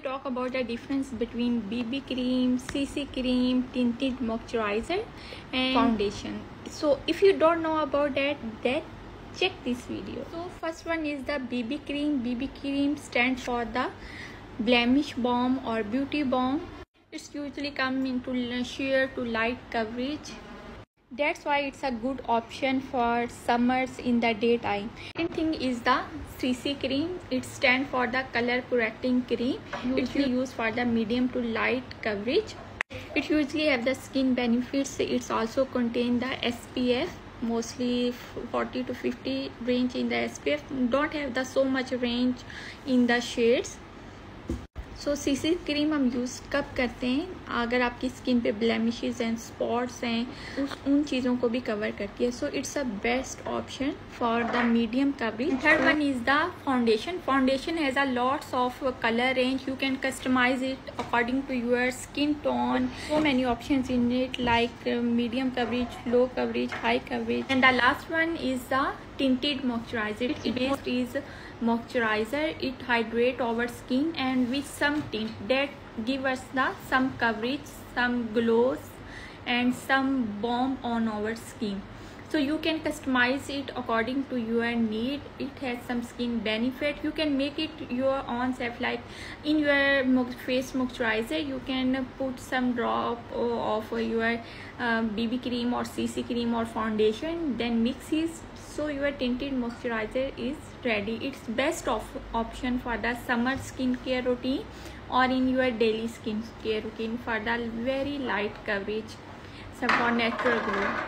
we talk about the difference between BB cream, CC cream, tinted moisturizer and foundation. So if you don't know about that, then check this video. So first one is the BB cream. BB cream stands for the blemish balm or beauty balm. It's usually come into sheer to light coverage that's why it's a good option for summers in the daytime second thing is the cc cream. It stands for the color correcting cream. It's used for the medium to light coverage. It usually have the skin benefits. It's also contain the spf mostly 40 to 50 range in the spf don't have the so much range in the shades so C C cream हम use कब करते हैं? अगर आपकी skin पे blemishes हैं spots हैं उस उन चीज़ों को भी कवर करती है। So it's a best option for the medium coverage third one is the foundation foundation has a lots of colour range you can customize it according to your skin tone so many option in it like medium coverage low coverage high coverage and the last one is the tinted moisturizer. Base is moisturizer. It hydrate our skin and with some tint that give us the some coverage some glows and some balm on our skin so you can customize it according to your need. It has some skin benefit. You can make it your own self like in your face moisturizer you can put some drop of your um, bb cream or cc cream or foundation then mix it. So your tinted moisturizer is ready. It's best of option for the summer skincare routine or in your daily skincare routine for the very light coverage. So for natural glow